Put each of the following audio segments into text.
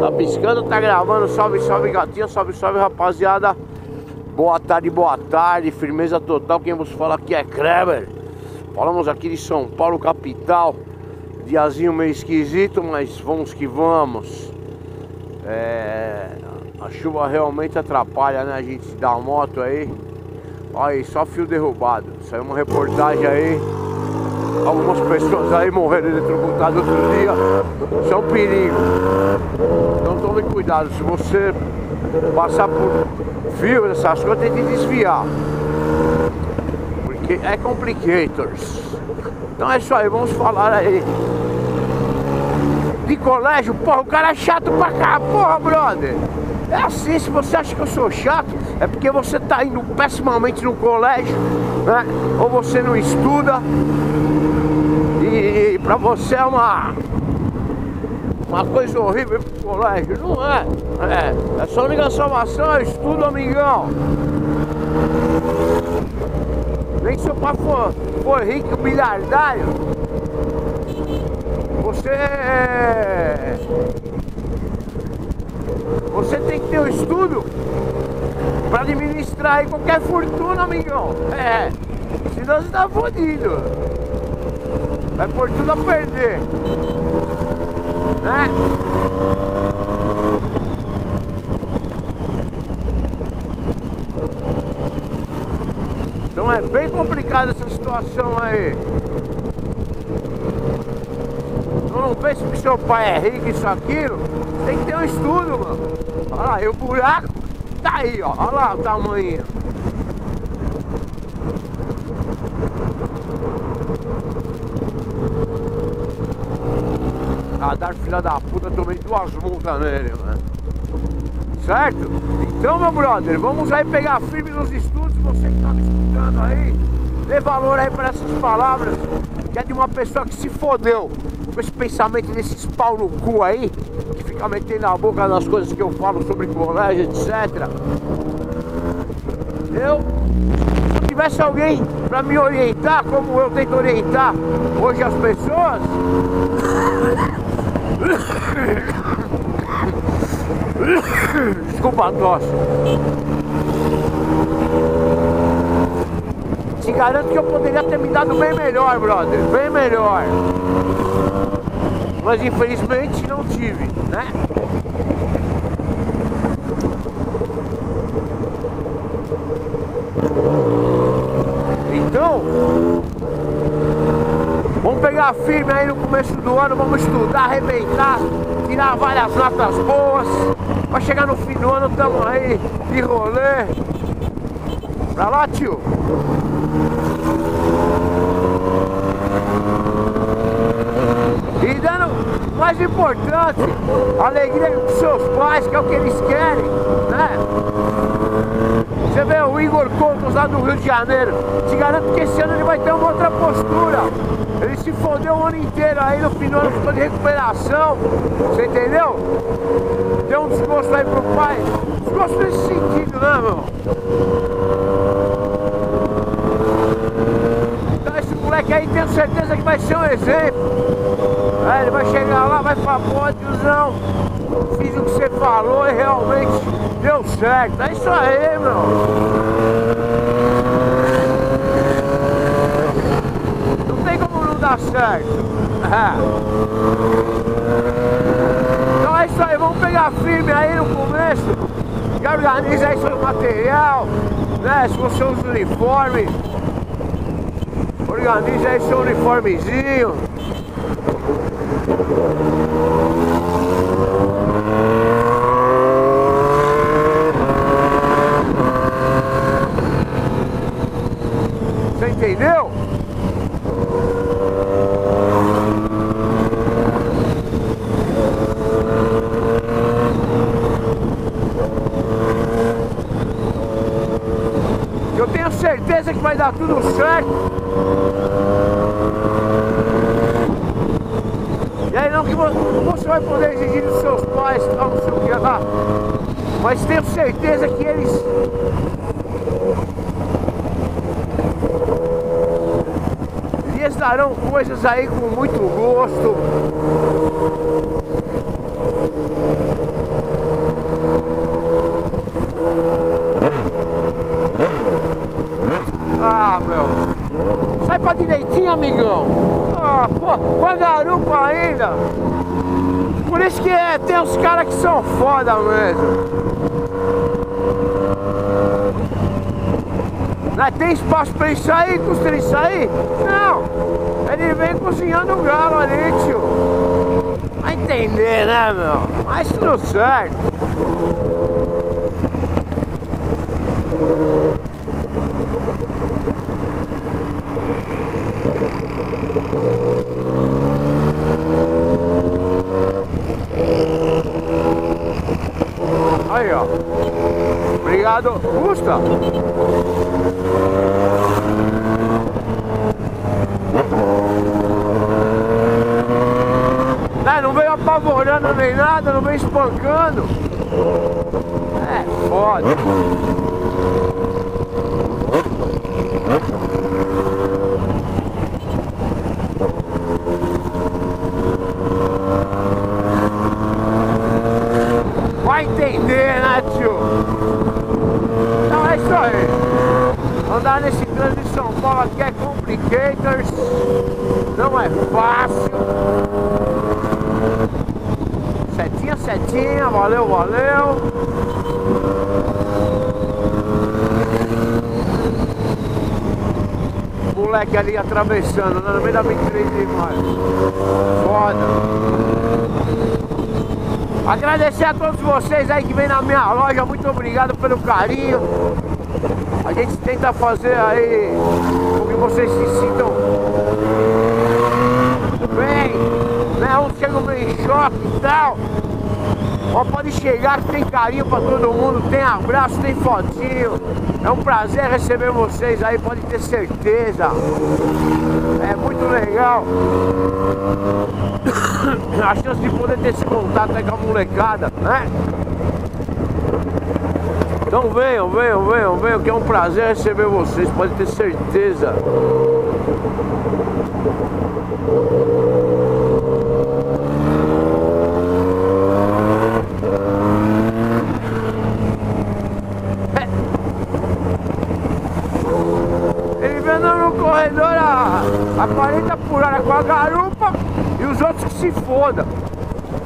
Tá piscando, tá gravando. Salve, salve gatinha, salve, salve rapaziada. Boa tarde, boa tarde. Firmeza total. Quem vos fala aqui é Kreber. Falamos aqui de São Paulo, capital. Diazinho meio esquisito, mas vamos que vamos. É... A chuva realmente atrapalha, né? A gente dá moto aí. Olha aí, só fio derrubado. Saiu uma reportagem aí. Algumas pessoas aí morreram eletrocutadas outro dia. Isso é um perigo. Então tome cuidado. Se você passar por fio, essas coisas, tem que desviar. Porque é complicators. Então é isso aí, vamos falar aí. De colégio, porra, o cara é chato pra cá, porra, brother. É assim, se você acha que eu sou chato, é porque você tá indo pessimamente no colégio, né? Ou você não estuda. E, e pra você é uma uma coisa horrível pro colégio. Não é. É, é só ligar salvação, eu estudo, amigão. Nem se seu pai for, for rico, bilhardário, você é você tem que ter o um estudo para administrar qualquer fortuna, amigão. É, senão você tá fodido. Vai por tudo a perder. Né? Então é bem complicada essa situação aí. Então não pense que seu pai é rico, isso, aquilo. Tem que ter um estudo, mano. Olha lá, e o buraco tá aí, ó. Olha lá o tamanho. Filha da puta, tomei duas multas nele, mano. Certo? Então, meu brother, vamos aí pegar firme nos estudos, você que tá me escutando aí. Dê valor aí para essas palavras, que é de uma pessoa que se fodeu com esse pensamento desses pau no cu aí, que fica metendo a boca nas coisas que eu falo sobre colégio, etc. Eu, se tivesse alguém para me orientar, como eu tento orientar hoje as pessoas, Desculpa a. Te garanto que eu poderia ter me dado bem melhor, brother. Bem melhor. Mas infelizmente não tive, né? Então, vamos pegar firme aí no começo do ano, vamos estudar, arrebentar, tirar várias notas boas. Pra chegar no fim do ano, tamo aí de rolê. Pra lá, tio. E dando mais importante, alegria dos seus pais, que é o que eles querem, né? Você vê o Igor Contos lá do Rio de Janeiro, te garanto que esse ano ele vai ter uma outra postura. Se fodeu o ano inteiro aí, no final ano ficou de recuperação, você entendeu? Deu um desgosto aí pro pai, desgosto nesse sentido, né, meu? Então esse moleque aí tenho certeza que vai ser um exemplo. Aí ele vai chegar lá, vai falar, pô, tiozão, fiz o que você falou e realmente deu certo. É isso aí, meu. Não tem como não dar certo. Então é isso aí, vamos pegar firme aí no começo. Já organiza aí seu material, né? Se você usa uniforme, organiza aí seu uniformezinho. Você entendeu? Eu tenho certeza que vai dar tudo certo. E aí não que você vai poder exigir dos seus pais, tal, não sei o que lá. Mas tenho certeza que eles lhes darão coisas aí com muito gosto. direitinho, amigão. Ah, pô, com a garupa ainda. Por isso que é, tem uns caras que são foda mesmo. Mas tem espaço pra ele sair, construir isso aí? Não! Ele vem cozinhando o galo ali, tio. Vai entender, né, meu? Mas tudo certo. Obrigado. Custa. Né, não veio apavorando nem nada, não veio espancando. É foda. Vai entender, né, tio? Então é isso aí. Andar nesse trânsito de São Paulo aqui é complicators. Não é fácil. Setinha, setinha, valeu, valeu. Moleque ali atravessando, né, no meio da 23 de maio. Foda. Agradecer a todos vocês aí que vem na minha loja, muito obrigado pelo carinho. A gente tenta fazer aí com que vocês se sintam bem, né? Uns chegam meio em choque e tal. Ó, pode chegar que tem carinho pra todo mundo, tem abraço, tem fotinho. É um prazer receber vocês aí, pode ter certeza. É muito legal. A chance de poder ter esse contato aí com a molecada, né? Então venham, venham, venham, venham, que é um prazer receber vocês, pode ter certeza. Ele vem andando no corredor a, a 40 por hora com a garupa e os outros que se fodam.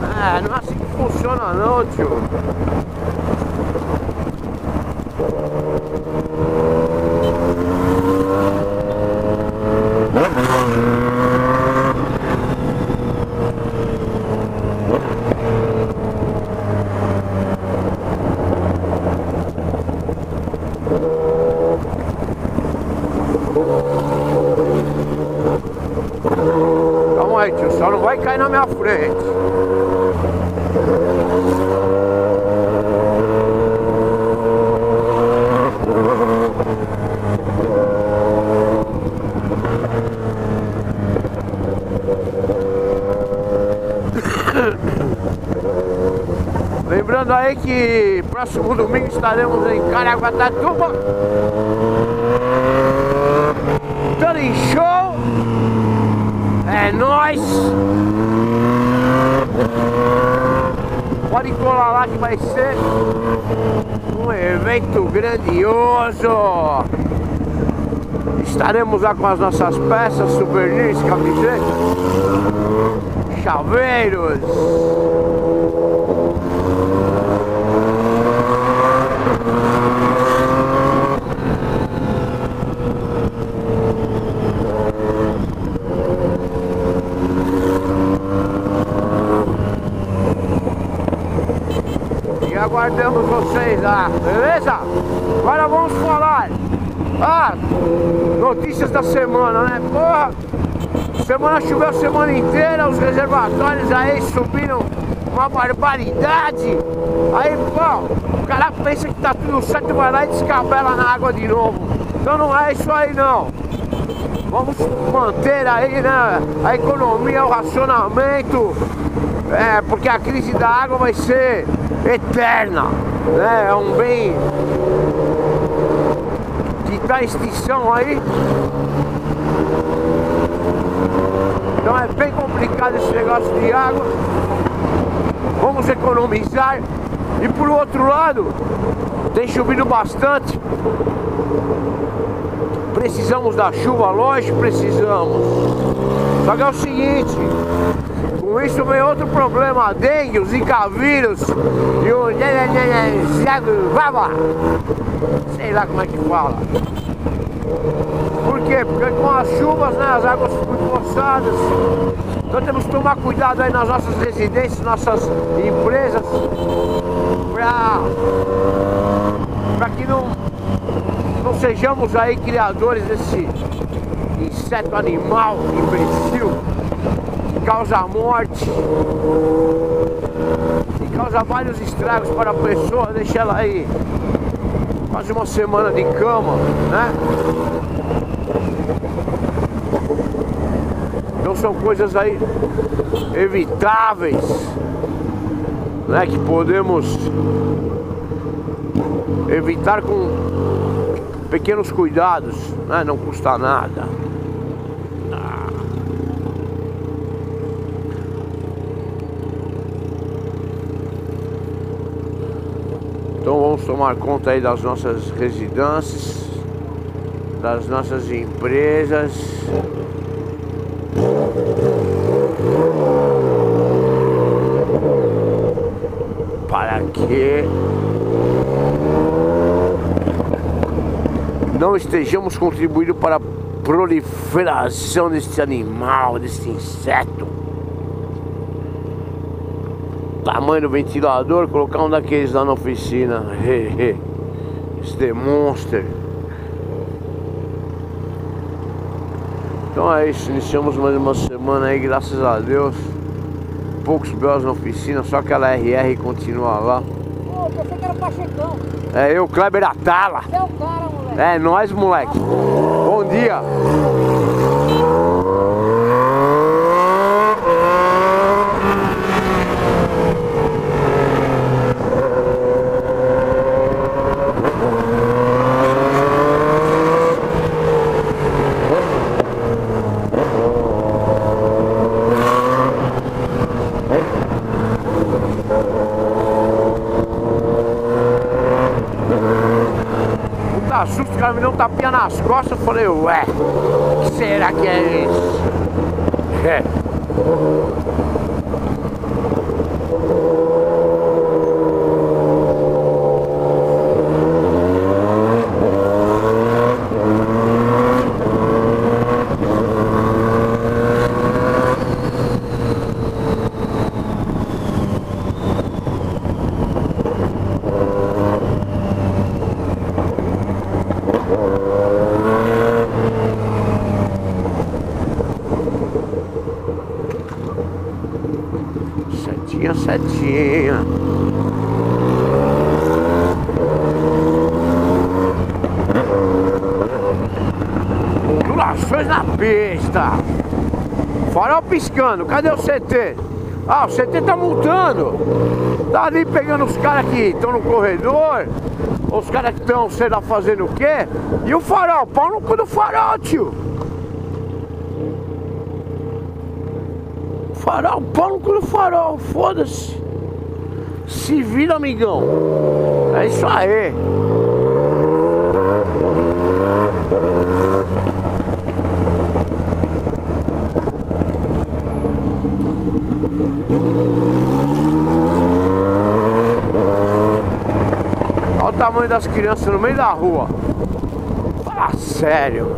É, não é assim que funciona não, tio. Calma aí, tio, só não vai cair na minha frente. Lembrando que próximo domingo estaremos em Caraguatatuba. Tony Show. É nóis. Pode colar lá que vai ser um evento grandioso. Estaremos lá com as nossas peças, souvenirs, camisetas, chaveiros. Aguardamos vocês lá, beleza? Agora vamos falar. Ah, notícias da semana, né? Porra, semana choveu a semana inteira, os reservatórios aí subiram uma barbaridade. Aí, pô, o cara pensa que tá tudo certo, vai lá e descabela na água de novo. Então não é isso aí não. Vamos manter aí, né, a economia, o racionamento, é, porque a crise da água vai ser eterna, né? É um bem que está em extinção aí. Então é bem complicado esse negócio de água. Vamos economizar. E por outro lado, tem chovido bastante. Precisamos da chuva, lógico, precisamos. Só que é o seguinte, Com isso vem outro problema, dengue, zika vírus e o. Sei lá como é que fala. Por quê? Porque com as chuvas, né, as águas ficam empoçadas. Então temos que tomar cuidado aí nas nossas residências, nossas empresas, para que não, não sejamos aí criadores desse inseto animal imbecil causa morte e causa vários estragos para a pessoa, deixa ela aí quase uma semana de cama, né? Então são coisas aí evitáveis, né? Que podemos evitar com pequenos cuidados, né? Não custa nada. Tomar conta aí das nossas residências, das nossas empresas. Para que não estejamos contribuindo para a proliferação deste animal, deste inseto. Tamanho do ventilador, colocar um daqueles lá na oficina. Este monster. Então é isso, iniciamos mais uma semana aí, graças a Deus. Poucos belos na oficina, só aquela RR continua lá. Pô, pensei que era o Pachecão. É eu, Kleber Atala. Você é o cara, moleque. É nós, moleque. Bom dia. Puta susto, o cara nas costas. Eu falei, ué, que será que é isso? É. pista. Farol piscando. Cadê o CT? Ah, o CT tá multando. Tá ali pegando os caras que estão no corredor. Os caras que estão, sei lá, fazendo o quê. E o farol? Pau no cu do farol, tio. Farol, pau no cu do farol, foda-se. Se vira, amigão. É isso aí. Olha o tamanho das crianças no meio da rua. Fala sério.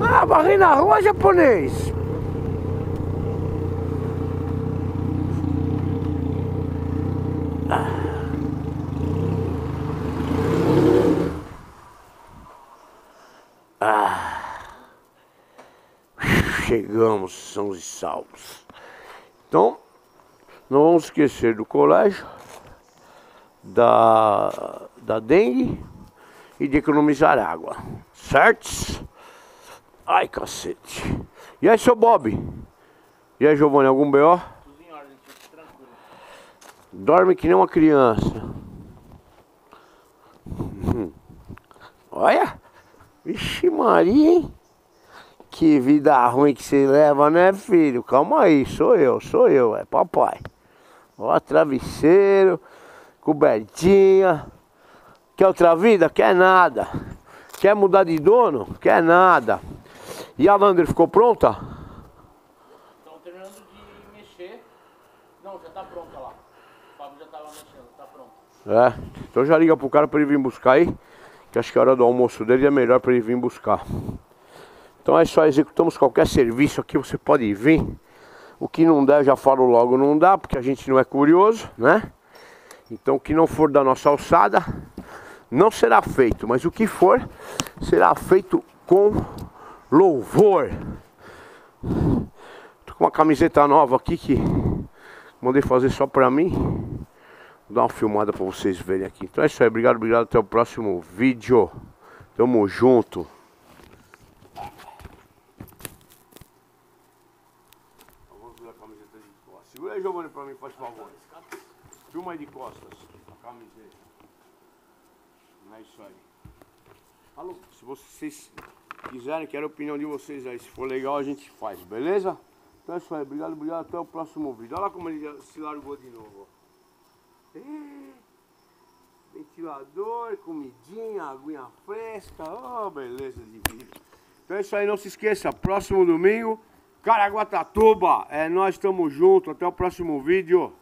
Ah, barrei na rua, japonês. Chegamos, são e salvos. Então, não vamos esquecer do colégio, da, da dengue e de economizar água. Certos? Ai, cacete. E aí, seu Bob? E aí, Giovanni, algum B.O.? Tudo em ordem, tranquilo. Dorme que nem uma criança. Olha! Vixe Maria, hein? Que vida ruim que você leva, né, filho? Calma aí, sou eu, sou eu, é papai. Ó, travesseiro, cobertinha. Quer outra vida? Quer nada. Quer mudar de dono? Quer nada. E a Lander ficou pronta? Estão terminando de mexer pronta lá. O Fábio já tava mexendo, tá pronto. É, então já liga pro cara pra ele vir buscar aí. Que acho que a hora do almoço dele é melhor pra ele vir buscar. Então é só executamos qualquer serviço aqui, você pode vir. O que não der, já falo logo, não dá, porque a gente não é curioso, né? Então o que não for da nossa alçada, não será feito. Mas o que for, será feito com louvor. Tô com uma camiseta nova aqui que mandei fazer só pra mim. Vou dar uma filmada pra vocês verem aqui. Então é isso aí, obrigado, obrigado. Até o próximo vídeo. Tamo junto. Vamos ver a camiseta de costas. Segura aí, Giovanni, pra mim, faz favor. Filma de costas a camiseta. É isso aí. Se vocês quiserem, quero a opinião de vocês aí. Se for legal, a gente faz, beleza? Então é isso aí, obrigado, obrigado. Até o próximo vídeo. Olha lá como ele se largou de novo. Ih, Ventilador, comidinha, aguinha fresca. Oh, beleza de vida. Então é isso aí, não se esqueça. Próximo domingo, Caraguatatuba. É, nós estamos juntos. Até o próximo vídeo.